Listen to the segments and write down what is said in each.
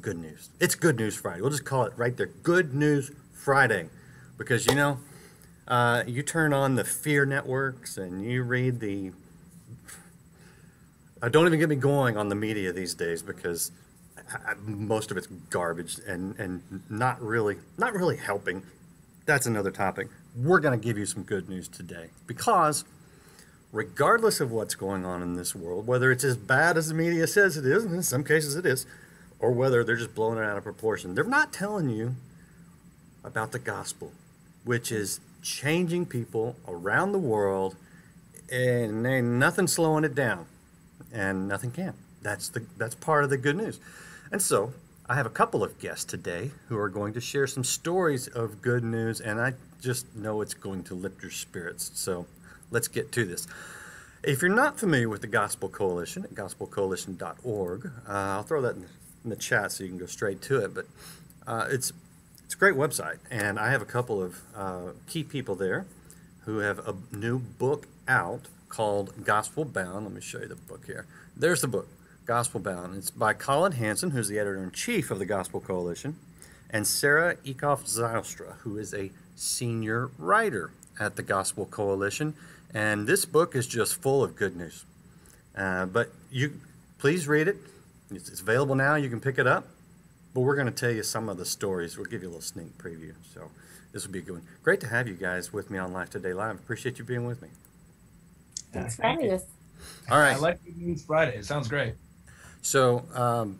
good news. It's Good News Friday. We'll just call it right there Good News Friday. Because, you know, uh, you turn on the fear networks and you read the. Uh, don't even get me going on the media these days because I, I, most of it's garbage and, and not really not really helping. That's another topic. We're going to give you some good news today because regardless of what's going on in this world, whether it's as bad as the media says it is, and in some cases it is, or whether they're just blowing it out of proportion, they're not telling you about the gospel, which is changing people around the world, and ain't nothing slowing it down, and nothing can. That's the that's part of the good news. And so I have a couple of guests today who are going to share some stories of good news, and I just know it's going to lift your spirits. So let's get to this. If you're not familiar with the Gospel Coalition at gospelcoalition.org, uh, I'll throw that in, in, the chat so you can go straight to it. But uh, it's it's a great website, and I have a couple of uh, key people there who have a new book out called Gospelbound. Let me show you the book here. There's the book, Gospelbound. It's by Collin Hansen, who's the editor in chief of the Gospel Coalition, and Sarah Eekhoff Zylstra, who is a senior writer at the Gospel Coalition. And this book is just full of good news. Uh, but you please read it. It's, it's available now. You can pick it up. But we're going to tell you some of the stories. We'll give you a little sneak preview. So this will be a good one. Great to have you guys with me on Life Today Live. Appreciate you being with me. Thanks for having us. All right. I like News Friday. It sounds great. So, um,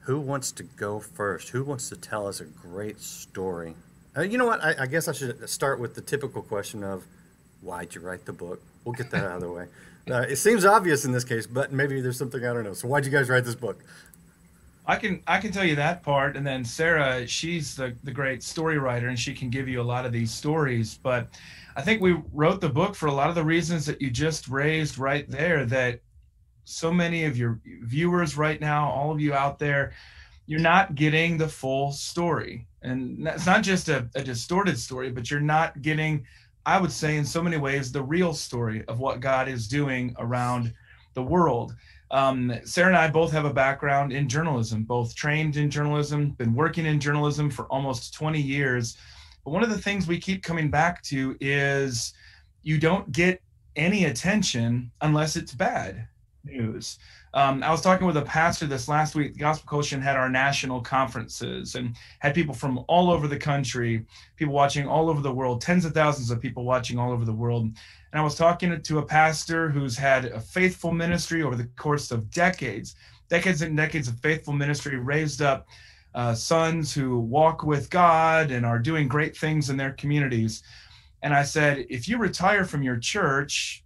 who wants to go first? Who wants to tell us a great story? Uh, you know what? I, I, guess I should start with the typical question of why'd you write the book? We'll get that out of the way. Uh, it seems obvious in this case, but maybe there's something I don't know. So, why'd you guys write this book? I can I can tell you that part, and then Sarah, she's the the great story writer, and she can give you a lot of these stories. But I think we wrote the book for a lot of the reasons that you just raised right there. That so many of your viewers right now, all of you out there, you're not getting the full story, and it's not just a, a distorted story, but you're not getting, I would say, in so many ways, the real story of what God is doing around the world. Um, Sarah and I both have a background in journalism, both trained in journalism, been working in journalism for almost 20 years. But one of the things we keep coming back to is you don't get any attention unless it's bad news. Um, I was talking with a pastor this last week. Gospel Coalition had our national conferences and had people from all over the country, people watching all over the world, tens of thousands of people watching all over the world. And I was talking to a pastor who's had a faithful ministry over the course of decades, decades and decades of faithful ministry, raised up uh, sons who walk with God and are doing great things in their communities. And I said, if you retire from your church,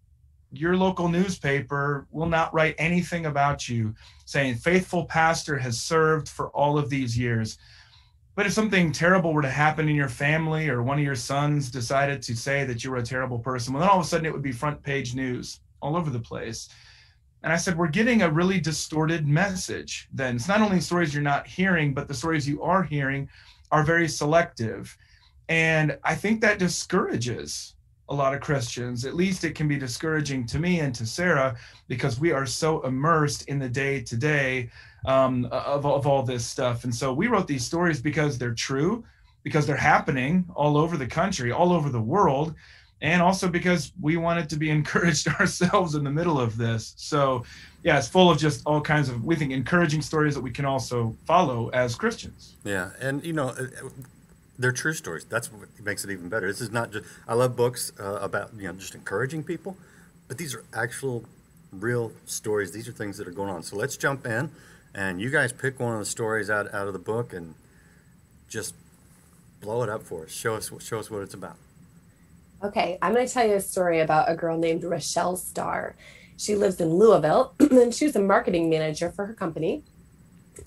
your local newspaper will not write anything about you saying faithful pastor has served for all of these years. But if something terrible were to happen in your family or one of your sons decided to say that you were a terrible person, well, then all of a sudden it would be front page news all over the place. And I said, we're getting a really distorted message. Then it's not only stories you're not hearing, but the stories you are hearing are very selective. And I think that discourages a lot of Christians. At least it can be discouraging to me and to Sarah because we are so immersed in the day to day um, of, all this stuff. And so we wrote these stories because they're true, because they're happening all over the country, all over the world, and also because we wanted to be encouraged ourselves in the middle of this. So, yeah, it's full of just all kinds of, we think, encouraging stories that we can also follow as Christians. Yeah. And, you know, they're true stories. That's what makes it even better. This is not just, I love books uh, about, you know, just encouraging people, but these are actual, real stories. These are things that are going on. So let's jump in and you guys pick one of the stories out, out of the book and just blow it up for us. Show us show us what it's about. Okay, I'm going to tell you a story about a girl named Rochelle Starr. She lives in Louisville, and she was a marketing manager for her company.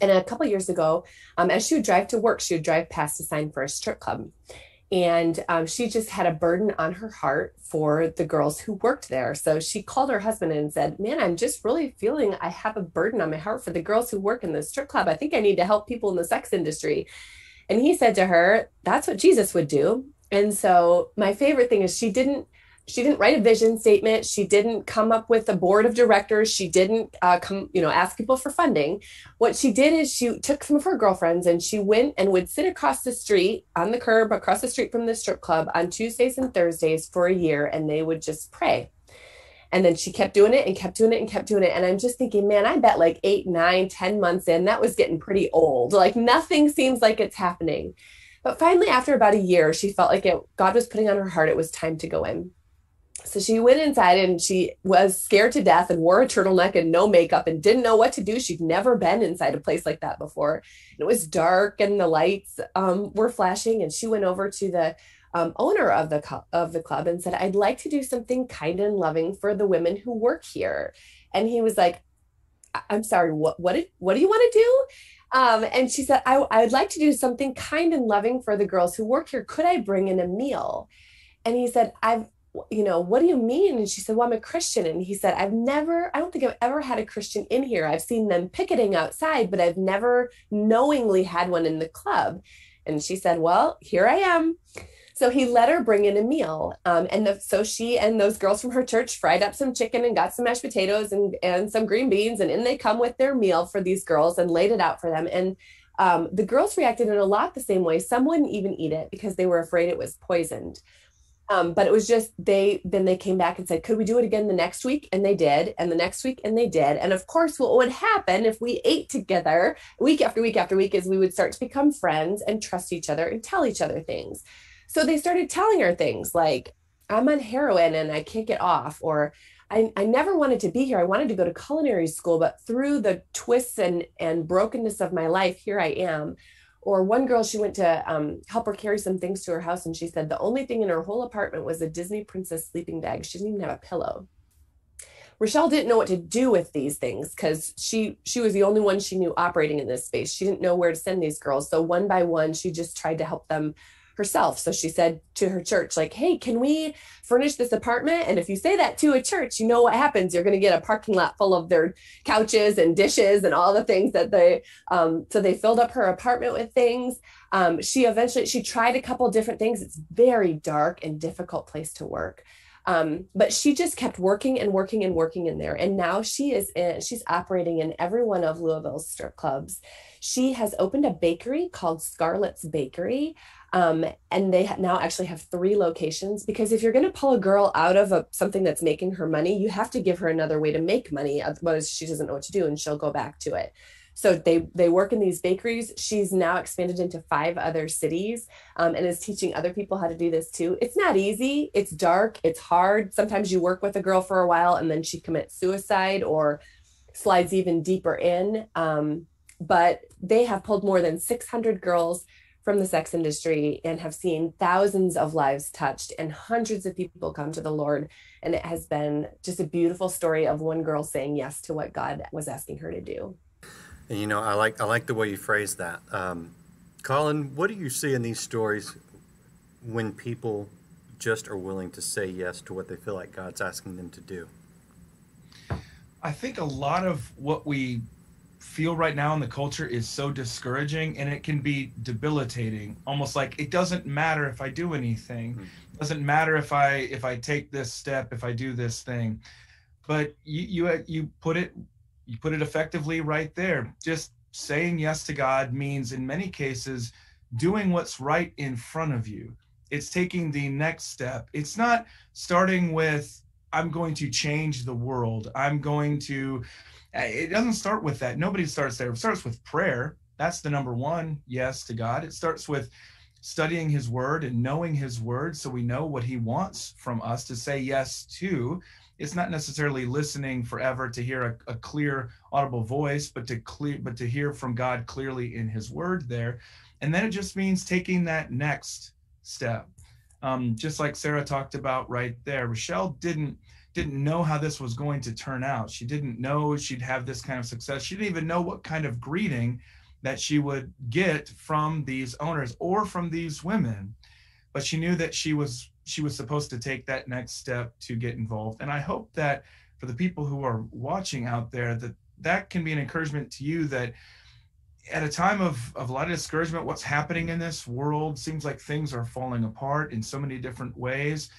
And a couple years ago, um, as she would drive to work, she would drive past a sign for a strip club. And um, she just had a burden on her heart for the girls who worked there. So she called her husband and said man i'm just really feeling i have a burden on my heart for the girls who work in the strip club. I think i need to help people in the sex industry. And he said to her that's what jesus would do. And so my favorite thing is she didn't she didn't write a vision statement. She didn't come up with a board of directors. She didn't uh, come you know ask people for funding. What she did is she took some of her girlfriends and she went and would sit across the street on the curb across the street from the strip club on tuesdays and thursdays for a year and they would just pray. And then she kept doing it and kept doing it and kept doing it. And i'm just thinking man i bet like eight nine ten months in that was getting pretty old. Like nothing seems like it's happening. But finally after about a year she felt like it god was putting on her heart it was time to go in so she went inside and she was scared to death and wore a turtleneck and no makeup and didn't know what to do. She'd never been inside a place like that before. And it was dark and the lights um, were flashing. And she went over to the um, owner of the of the club and said, "I'd like to do something kind and loving for the women who work here." And he was like, "I'm sorry, what what did, what do you want to do?" Um, and she said, I, "I'd like to do something kind and loving for the girls who work here. Could I bring in a meal?" And he said, "I've you know, what do you mean? And she said, Well, I'm a Christian. And he said, I've never, I don't think I've ever had a Christian in here. I've seen them picketing outside, but I've never knowingly had one in the club. And she said, Well, here I am. So he let her bring in a meal. Um, and the, so she and those girls from her church fried up some chicken and got some mashed potatoes and, and some green beans. And in they come with their meal for these girls and laid it out for them. And um, the girls reacted in a lot the same way. Some wouldn't even eat it because they were afraid it was poisoned. Um, but it was just they then they came back and said, could we do it again the next week? And they did, and the next week, and they did. And of course, what would happen if we ate together week after week after week is we would start to become friends and trust each other and tell each other things. So they started telling her things like, I'm on heroin and I can't get off, or I, I never wanted to be here. I wanted to go to culinary school, but through the twists and, and brokenness of my life, here I am. Or one girl, she went to um, help her carry some things to her house, and she said the only thing in her whole apartment was a Disney princess sleeping bag. She didn't even have a pillow. Rochelle didn't know what to do with these things because she she was the only one she knew operating in this space. She didn't know where to send these girls. So one by one, she just tried to help them herself. So she said to her church, like, hey, can we furnish this apartment? And if you say that to a church, you know what happens. You're going to get a parking lot full of their couches and dishes and all the things that they, um, so they filled up her apartment with things. Um, she eventually, she tried a couple different things. It's very dark and difficult place to work. Um, but she just kept working and working and working in there. And now she is in, she's operating in every one of Louisville's strip clubs. She has opened a bakery called Scarlet's Bakery. Um, and they now actually have three locations because if you're going to pull a girl out of a, something that's making her money, you have to give her another way to make money. Otherwise, she doesn't know what to do and she'll go back to it. So they they work in these bakeries. She's now expanded into five other cities um, and is teaching other people how to do this too. It's not easy. It's dark. It's hard. Sometimes you work with a girl for a while and then she commits suicide or slides even deeper in. Um, but they have pulled more than 600 girls from the sex industry and have seen thousands of lives touched and hundreds of people come to the Lord. And it has been just a beautiful story of one girl saying yes to what God was asking her to do. And you know, I like I like the way you phrase that. Um, Collin, what do you see in these stories when people just are willing to say yes to what they feel like God's asking them to do? I think a lot of what we feel right now in the culture is so discouraging and it can be debilitating. Almost like it doesn't matter if i do anything. Mm-hmm. it doesn't matter if i if i take this step if i do this thing. But you you you put it you put it effectively right there. Just saying yes to god means in many cases doing what's right in front of you. It's taking the next step. It's not starting with i'm going to change the world. I'm going to it doesn't start with that. Nobody starts there. It starts with prayer. That's the number one yes to God. It starts with studying his word and knowing his word so we know what he wants from us to say yes to. It's not necessarily listening forever to hear a, a clear audible voice, but to clear but to hear from God clearly in his word there. And then it just means taking that next step. Um, just like Sarah talked about right there. Rochelle didn't didn't know how this was going to turn out. She didn't know she'd have this kind of success. She didn't even know what kind of greeting that she would get from these owners or from these women. But she knew that she was she was supposed to take that next step to get involved. And I hope that for the people who are watching out there that that can be an encouragement to you that at a time of, of a lot of discouragement, what's happening in this world seems like things are falling apart in so many different ways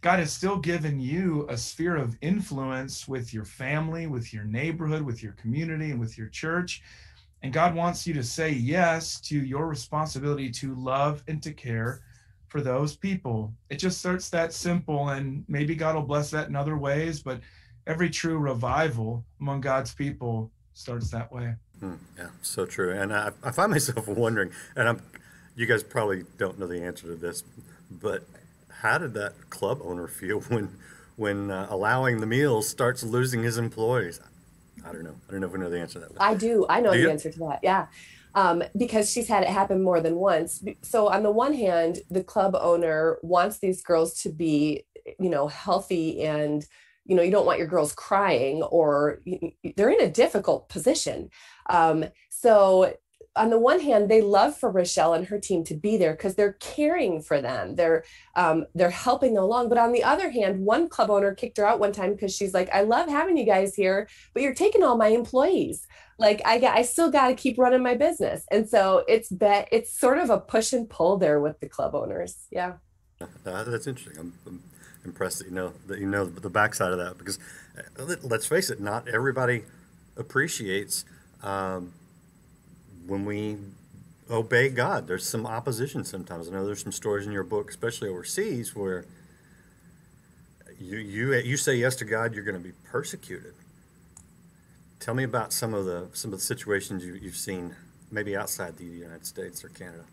God has still given you a sphere of influence with your family, with your neighborhood, with your community, and with your church. And God wants you to say yes to your responsibility to love and to care for those people. It just starts that simple, and maybe God will bless that in other ways, but every true revival among God's people starts that way. Mm, yeah, so true. And I, I find myself wondering, and I'm, you guys probably don't know the answer to this, but how did that club owner feel when, when uh, allowing the meals starts losing his employees? I don't know. I don't know if we know the answer to that. I do. I know do the you? answer to that. Yeah. Um, because she's had it happen more than once. So on the one hand, the club owner wants these girls to be, you know, healthy and, you know, you don't want your girls crying or they're in a difficult position. Um, so on the one hand, they love for Rochelle and her team to be there because they're caring for them. They're um, they're helping them along. But on the other hand, one club owner kicked her out one time because she's like, "I love having you guys here, but you're taking all my employees. Like I got, I still got to keep running my business." And so it's bet it's sort of a push and pull there with the club owners. Yeah, uh, that's interesting. I'm, I'm, impressed that you know that you know the backside of that because uh, let's face it, not everybody appreciates. Um, when we obey God. There's some opposition sometimes. I know there's some stories in your book, especially overseas, where you you you say yes to God, you're going to be persecuted. Tell me about some of the some of the situations you, you've seen, maybe outside the United States or Canada.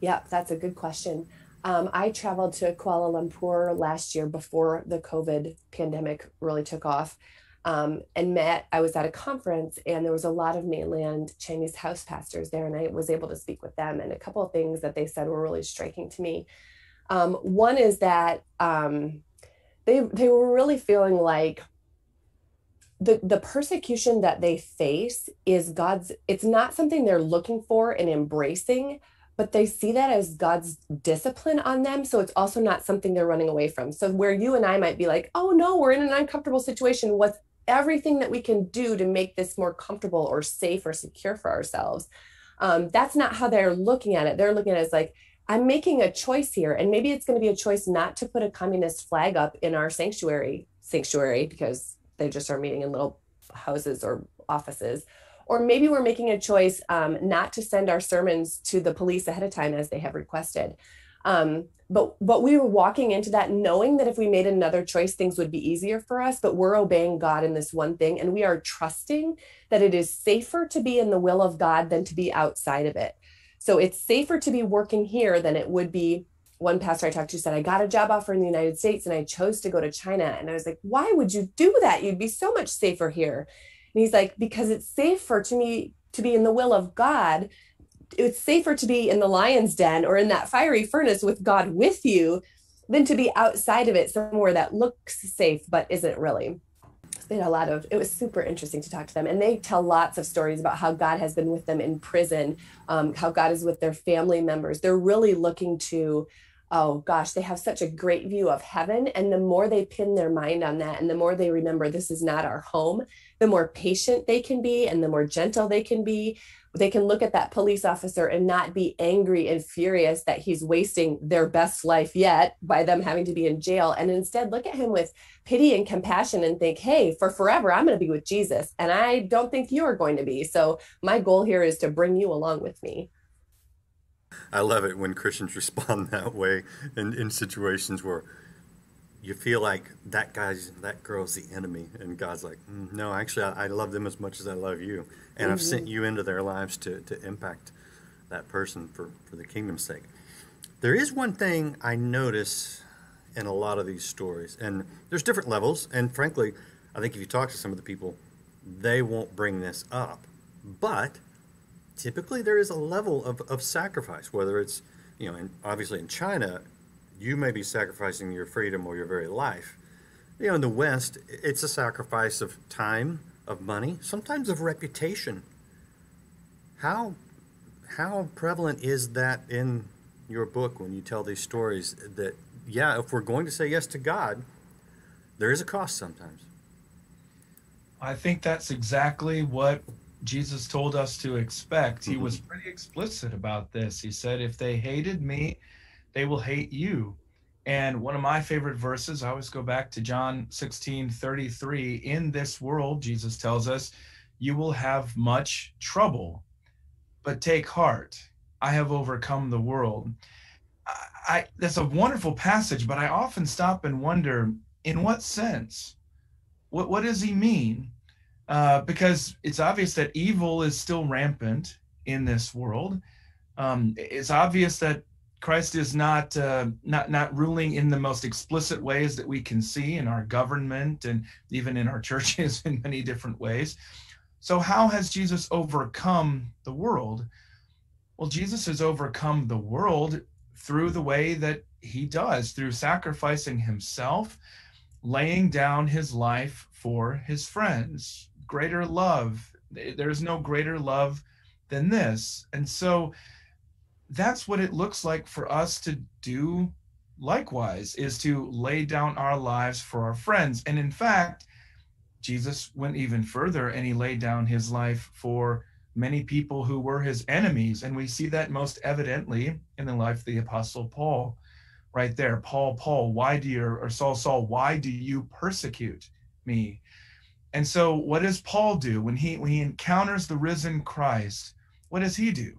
Yeah, that's a good question. Um, I traveled to Kuala Lumpur last year before the COVID pandemic really took off um, and met. I was at a conference and there was a lot of mainland Chinese house pastors there, and I was able to speak with them. And a couple of things that they said were really striking to me. Um, one is that um, they they were really feeling like the the persecution that they face is God's. It's not something they're looking for and embracing, but they see that as God's discipline on them. So it's also not something they're running away from. So where you and I might be like, oh no, we're in an uncomfortable situation. What's everything that we can do to make this more comfortable or safe or secure for ourselves. Um, that's not how they're looking at it. They're looking at it as like, I'm making a choice here. And maybe it's going to be a choice not to put a communist flag up in our sanctuary, sanctuary, because they just are meeting in little houses or offices. Or maybe we're making a choice um, not to send our sermons to the police ahead of time as they have requested. Um, but but we were walking into that knowing that if we made another choice things would be easier for us but we're obeying god in this one thing and we are trusting that it is safer to be in the will of god than to be outside of it. So it's safer to be working here than it would be one pastor i talked to said i got a job offer in the united states and i chose to go to china. And i was like why would you do that? You'd be so much safer here. And he's like because it's safer to me to be in the will of god it's safer to be in the lion's den or in that fiery furnace with God with you than to be outside of it somewhere that looks safe but isn't really. They had a lot of, it was super interesting to talk to them. And they tell lots of stories about how God has been with them in prison, um, how God is with their family members. They're really looking to, oh gosh, they have such a great view of heaven. And the more they pin their mind on that and the more they remember this is not our home, the more patient they can be and the more gentle they can be they can look at that police officer and not be angry and furious that he's wasting their best life yet by them having to be in jail and instead look at him with pity and compassion and think hey for forever i'm going to be with jesus and i don't think you are going to be. So my goal here is to bring you along with me. I love it when christians respond that way in, in situations where you feel like that guy's that girl's the enemy and god's like mm, no actually I, I, love them as much as i love you and mm-hmm. i've sent mm-hmm. you into their lives to, to impact that person for, for the kingdom's sake there is one thing i notice in a lot of these stories and there's different levels and frankly i think if you talk to some of the people they won't bring this up but typically there is a level of, of sacrifice whether it's you know and obviously in china you may be sacrificing your freedom or your very life. You know, in the West, it's a sacrifice of time, of money, sometimes of reputation. How how prevalent is that in your book when you tell these stories that yeah, if we're going to say yes to God, there is a cost sometimes. I think that's exactly what Jesus told us to expect. He mm-hmm. was pretty explicit about this. He said, If they hated me, they will hate you. And one of my favorite verses, I always go back to John 16 33. In this world, Jesus tells us, you will have much trouble, but take heart. I have overcome the world. I, I, that's a wonderful passage, but I often stop and wonder in what sense? What, what does he mean? Uh, because it's obvious that evil is still rampant in this world. Um, it's obvious that Christ is not uh, not not ruling in the most explicit ways that we can see in our government and even in our churches in many different ways. So how has Jesus overcome the world? Well, Jesus has overcome the world through the way that he does, through sacrificing himself, laying down his life for his friends. Greater love. There's no greater love than this. And so that's what it looks like for us to do likewise is to lay down our lives for our friends. And in fact, Jesus went even further and he laid down his life for many people who were his enemies. And we see that most evidently in the life of the Apostle Paul, right there. Paul, Paul, why do you, or Saul, Saul, why do you persecute me? And so what does Paul do when he when he encounters the risen Christ? What does he do?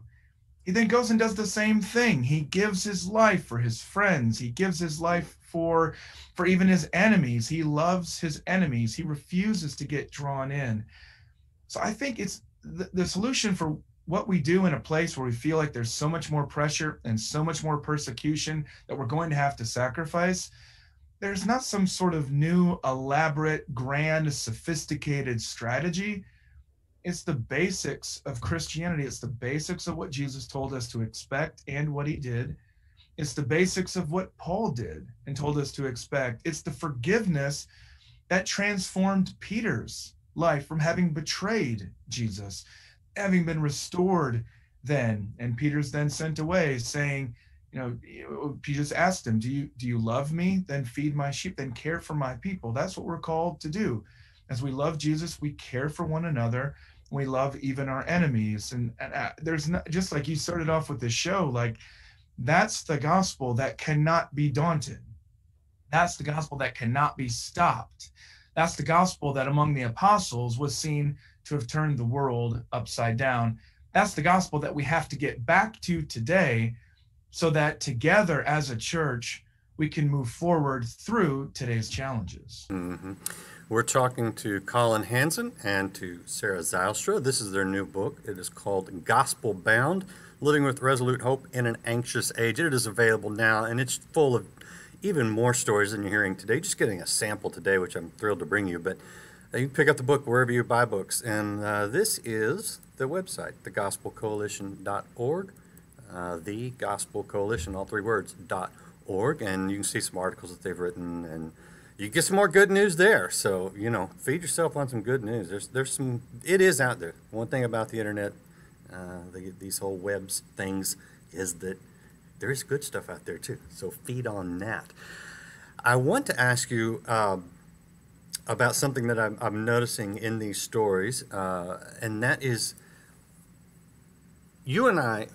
He then goes and does the same thing. He gives his life for his friends. He gives his life for for even his enemies. He loves his enemies. He refuses to get drawn in. So I think it's the, the solution for what we do in a place where we feel like there's so much more pressure and so much more persecution that we're going to have to sacrifice. There's not some sort of new, elaborate, grand, sophisticated strategy it's the basics of Christianity. It's the basics of what Jesus told us to expect and what he did. It's the basics of what Paul did and told us to expect. It's the forgiveness that transformed Peter's life from having betrayed Jesus, having been restored then. And Peter's then sent away saying, you know, Jesus asked him, do you, do you love me? Then feed my sheep, then care for my people. That's what we're called to do. As we love Jesus, we care for one another we love even our enemies. And, and uh, there's not just like you started off with the show like that's the gospel that cannot be daunted. That's the gospel that cannot be stopped. That's the gospel that among the apostles was seen to have turned the world upside down. That's the gospel that we have to get back to today so that together as a church we can move forward through today's challenges. Mm-hmm. We're talking to Collin Hansen and to Sarah Zylstra. This is their new book. It is called Gospelbound Living with Resolute Hope in an Anxious Age. It is available now, and it's full of even more stories than you're hearing today. Just getting a sample today, which I'm thrilled to bring you. But uh, you can pick up the book wherever you buy books. And uh, this is the website, thegospelcoalition.org. Uh, the Gospel Coalition, all three words, dot org. And you can see some articles that they've written and you get some more good news there. So you know, feed yourself on some good news. There's there's some. It is out there. One thing about the internet, uh, the, these whole webs things, is that there is good stuff out there too. So feed on that. I want to ask you uh, about something that I'm, I'm, noticing in these stories, uh, and that is you and I.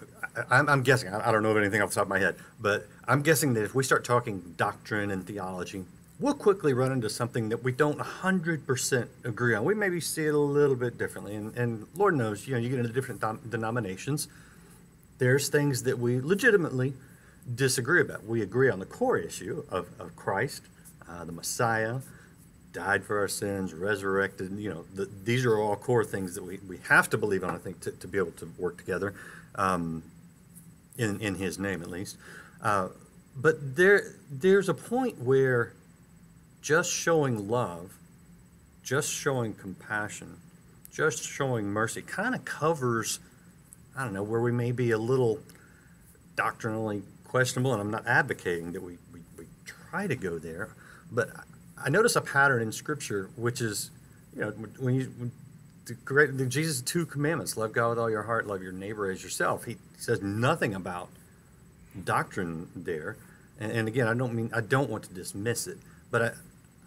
I'm, I'm guessing. I, I don't know of anything off the top of my head, but I'm guessing that if we start talking doctrine and theology we'll quickly run into something that we don't 100% agree on. We maybe see it a little bit differently. And, and Lord knows, you know, you get into different denominations, there's things that we legitimately disagree about. We agree on the core issue of, of Christ, uh, the Messiah, died for our sins, resurrected. You know, the, these are all core things that we, we have to believe on, I think, to, to be able to work together, um, in, in His name at least. Uh, but there, there's a point where just showing love, just showing compassion, just showing mercy kind of covers, I don't know, where we may be a little doctrinally questionable, and I'm not advocating that we, we, we try to go there, but I notice a pattern in Scripture, which is, you know, when you, when the great, the Jesus' two commandments love God with all your heart, love your neighbor as yourself. He says nothing about doctrine there. And, and again, I don't mean, I don't want to dismiss it, but I,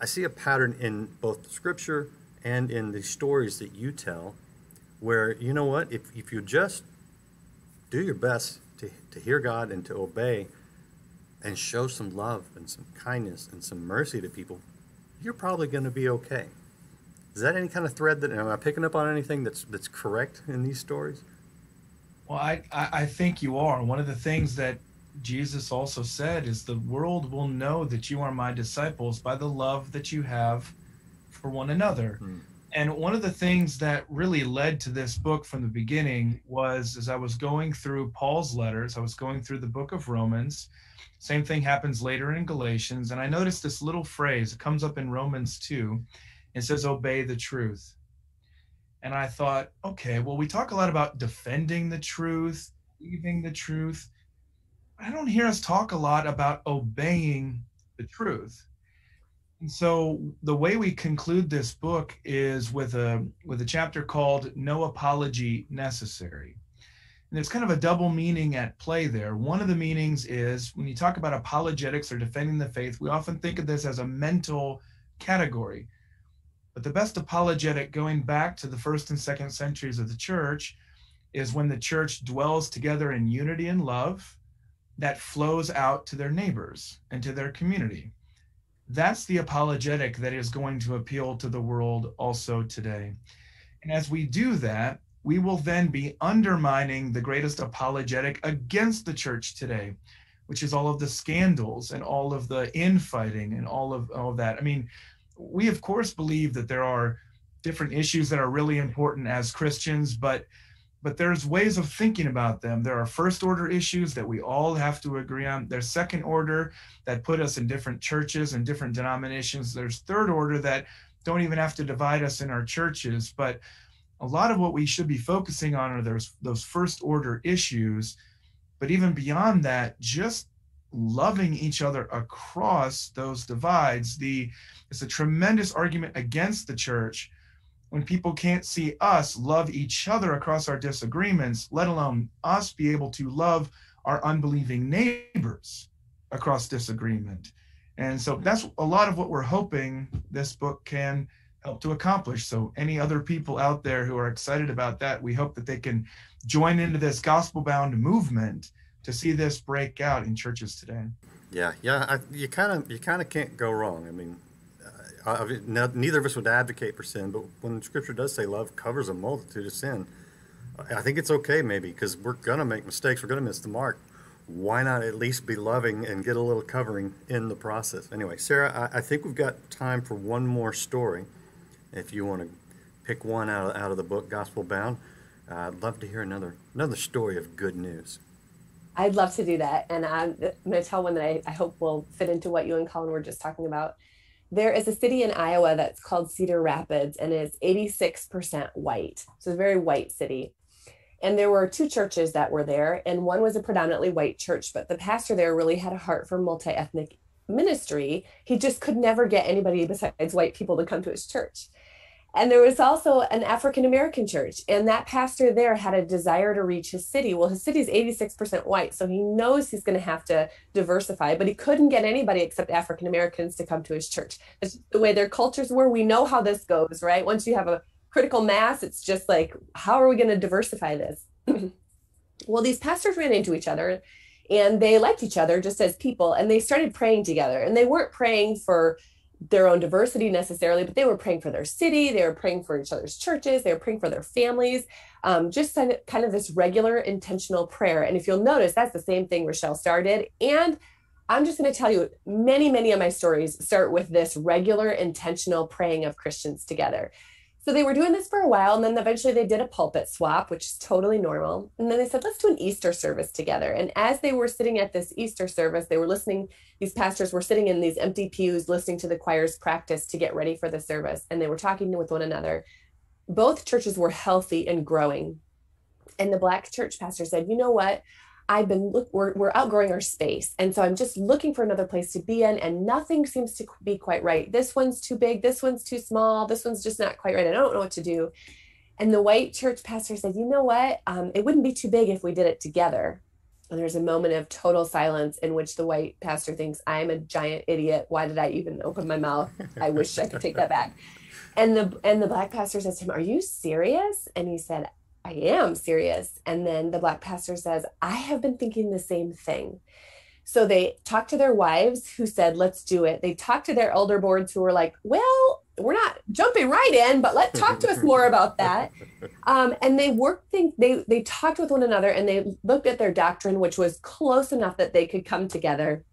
I see a pattern in both scripture and in the stories that you tell where, you know what, if, if you just do your best to, to hear God and to obey, and show some love and some kindness and some mercy to people, you're probably going to be okay. Is that any kind of thread that am I picking up on anything that's that's correct in these stories? Well, I, I think you are. One of the things that Jesus also said is the world will know that you are my disciples by the love that you have for one another. Mm. And one of the things that really led to this book from the beginning was as I was going through Paul's letters, I was going through the book of Romans. Same thing happens later in Galatians. And I noticed this little phrase, it comes up in Romans 2. It says, Obey the truth. And I thought, okay, well, we talk a lot about defending the truth, believing the truth. I don't hear us talk a lot about obeying the truth. And so the way we conclude this book is with a with a chapter called No Apology Necessary. And there's kind of a double meaning at play there. One of the meanings is when you talk about apologetics or defending the faith, we often think of this as a mental category. But the best apologetic going back to the first and second centuries of the church is when the church dwells together in unity and love that flows out to their neighbors and to their community. That's the apologetic that is going to appeal to the world also today. And as we do that, we will then be undermining the greatest apologetic against the church today, which is all of the scandals and all of the infighting and all of all of that. I mean, we of course believe that there are different issues that are really important as Christians, but but there's ways of thinking about them. There are first order issues that we all have to agree on. There's second order that put us in different churches and different denominations. There's third order that don't even have to divide us in our churches. But a lot of what we should be focusing on are those those first order issues. But even beyond that, just loving each other across those divides. The it's a tremendous argument against the church when people can't see us love each other across our disagreements, let alone us be able to love our unbelieving neighbors across disagreement. And so that's a lot of what we're hoping this book can help to accomplish. So, any other people out there who are excited about that, we hope that they can join into this gospel bound movement to see this break out in churches today. Yeah, yeah, I, you kind of you kind of can't go wrong. I mean, neither of us would advocate for sin, but when Scripture does say love covers a multitude of sin, I think it's okay maybe because we're gonna make mistakes, we're gonna miss the mark. Why not at least be loving and get a little covering in the process? Anyway, Sarah, I, I think we've got time for one more story. If you want to pick one out of, out of the book, Gospelbound, uh, I'd love to hear another another story of good news. I'd love to do that. And I'm, I'm going to tell one that I, I hope will fit into what you and Collin were just talking about. There is a city in Iowa that's called Cedar Rapids and is 86% white. So it's a very white city. And there were two churches that were there, and one was a predominantly white church, but the pastor there really had a heart for multi ethnic ministry. He just could never get anybody besides white people to come to his church. And there was also an African American church, and that pastor there had a desire to reach his city. Well, his city is 86% white, so he knows he's going to have to diversify, but he couldn't get anybody except African Americans to come to his church. That's the way their cultures were. We know how this goes, right? Once you have a critical mass, it's just like, how are we going to diversify this? well, these pastors ran into each other and they liked each other just as people, and they started praying together. And they weren't praying for their own diversity necessarily, but they were praying for their city, they were praying for each other's churches, they were praying for their families, um, just kind of, this regular intentional prayer. And if you'll notice, that's the same thing Rochelle started. And I'm just going to tell you, many, many of my stories start with this regular intentional praying of Christians together. So they were doing this for a while, and then eventually they did a pulpit swap, which is totally normal. And then they said, let's do an Easter service together. And as they were sitting at this Easter service, they were listening, these pastors were sitting in these empty pews listening to the choir's practice to get ready for the service. And they were talking with one another. Both churches were healthy and growing. And the black church pastor said, you know what? I've been look we're we're outgrowing our space. And so I'm just looking for another place to be in and nothing seems to be quite right. This one's too big, this one's too small, this one's just not quite right. I don't know what to do. And the white church pastor said, "You know what? Um, it wouldn't be too big if we did it together." And there's a moment of total silence in which the white pastor thinks, I'm a giant idiot. Why did I even open my mouth? I wish I could take that back. And the and the black pastor says to him, Are you serious? And he said, I am serious. And then the black pastor says, I have been thinking the same thing. So they talked to their wives who said, let's do it. They talked to their elder boards who were like, well, we're not jumping right in, but let's talk to us more about that. Um, and they worked, things, they, they talked with one another and they looked at their doctrine, which was close enough that they could come together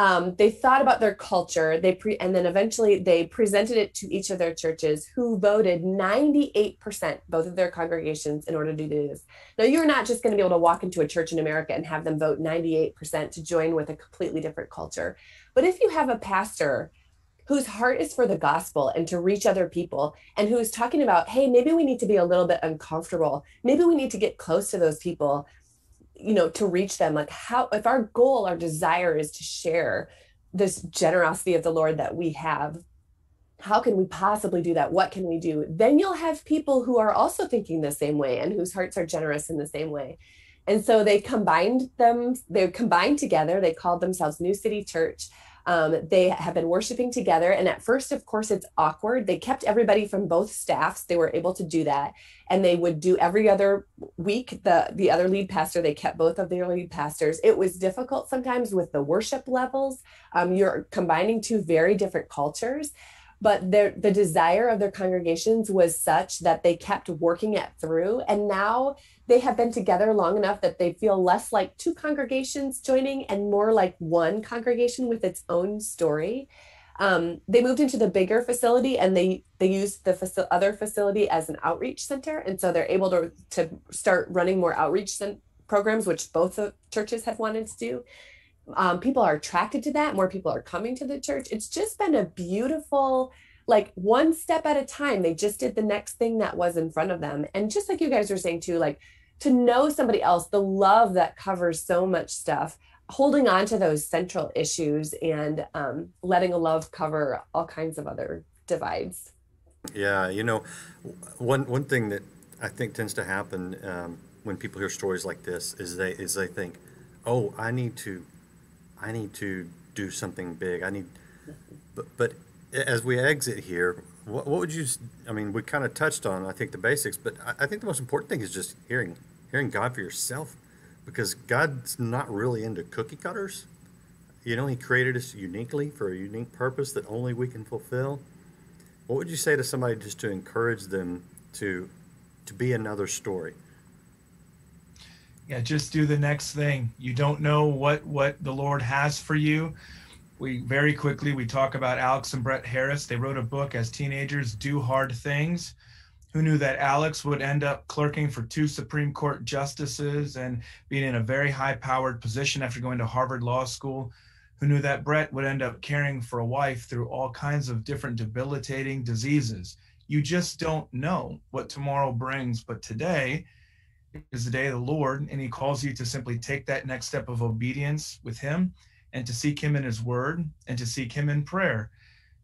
um, they thought about their culture. They pre- and then eventually they presented it to each of their churches who voted 98% both of their congregations in order to do this. Now you're not just going to be able to walk into a church in america and have them vote 98% to join with a completely different culture. But if you have a pastor whose heart is for the gospel and to reach other people and who's talking about hey maybe we need to be a little bit uncomfortable. Maybe we need to get close to those people you know to reach them like how if our goal our desire is to share this generosity of the lord that we have how can we possibly do that? What can we do? Then you'll have people who are also thinking the same way and whose hearts are generous in the same way. And so they combined them they combined together they called themselves new city church um, they have been worshiping together. And at first, of course, it's awkward. They kept everybody from both staffs. They were able to do that. And they would do every other week, the, the other lead pastor, they kept both of their lead pastors. It was difficult sometimes with the worship levels. Um, you're combining two very different cultures but their the desire of their congregations was such that they kept working it through and now they have been together long enough that they feel less like two congregations joining and more like one congregation with its own story. Um, they moved into the bigger facility and they they used the faci- other facility as an outreach center. And so they're able to to start running more outreach cent- programs which both the churches have wanted to do. Um, people are attracted to that. More people are coming to the church. It's just been a beautiful like one step at a time. They just did the next thing that was in front of them. And just like you guys were saying too like to know somebody else the love that covers so much stuff holding on to those central issues and um, letting a love cover all kinds of other divides yeah you know one one thing that i think tends to happen um, when people hear stories like this is they is they think oh i need to I need to do something big. I need, but, but as we exit here, what, what would you, I mean, we kind of touched on, I think, the basics, but I, I think the most important thing is just hearing, hearing God for yourself because God's not really into cookie cutters. You know, He created us uniquely for a unique purpose that only we can fulfill. What would you say to somebody just to encourage them to to be another story? yeah just do the next thing you don't know what what the lord has for you we very quickly we talk about alex and brett harris they wrote a book as teenagers do hard things who knew that alex would end up clerking for two supreme court justices and being in a very high powered position after going to harvard law school who knew that brett would end up caring for a wife through all kinds of different debilitating diseases you just don't know what tomorrow brings but today is the day of the Lord, and He calls you to simply take that next step of obedience with Him and to seek Him in His Word and to seek Him in prayer.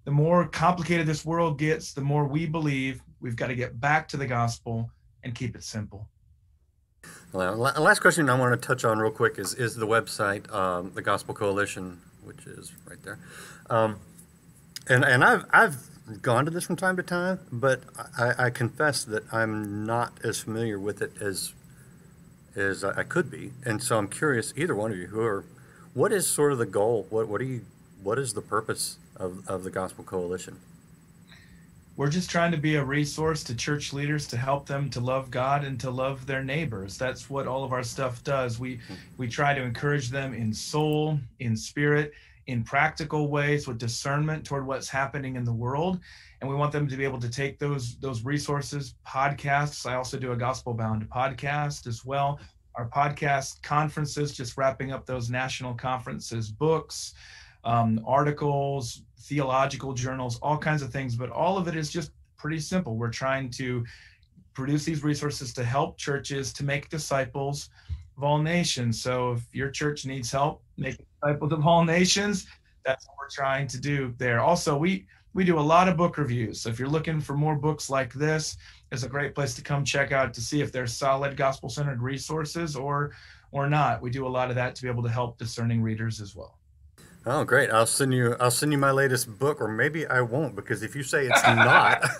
The more complicated this world gets, the more we believe we've got to get back to the gospel and keep it simple. Well, last question I want to touch on real quick is is the website, um, the Gospel Coalition, which is right there. Um, and and I've I've gone to this from time to time, but I, I, confess that I'm not as familiar with it as as I could be, and so I'm curious. Either one of you, who are, what is sort of the goal? What what do you? What is the purpose of, of the Gospel Coalition? We're just trying to be a resource to church leaders to help them to love God and to love their neighbors. That's what all of our stuff does. We we try to encourage them in soul, in spirit, in practical ways with discernment toward what's happening in the world and we want them to be able to take those those resources podcasts i also do a gospel bound podcast as well our podcast conferences just wrapping up those national conferences books um, articles theological journals all kinds of things but all of it is just pretty simple we're trying to produce these resources to help churches to make disciples of all nations so if your church needs help make disciples of all nations. That's what we're trying to do there. Also, we we do a lot of book reviews. So if you're looking for more books like this, it's a great place to come check out to see if they're solid gospel-centered resources or or not. We do a lot of that to be able to help discerning readers as well. Oh, great! I'll send you. I'll send you my latest book, or maybe I won't, because if you say it's not,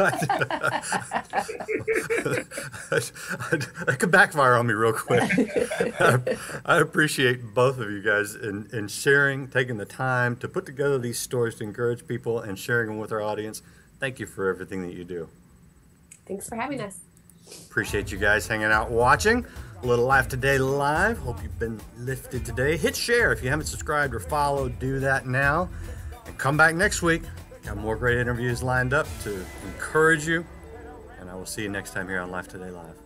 that could backfire on me real quick. I, appreciate both of you guys in, in sharing, taking the time to put together these stories to encourage people and sharing them with our audience. Thank you for everything that you do. Thanks for having us. Appreciate you guys hanging out, watching. A little Life Today Live. Hope you've been lifted today. Hit share if you haven't subscribed or followed. Do that now. And come back next week. Got more great interviews lined up to encourage you. And I will see you next time here on Life Today Live.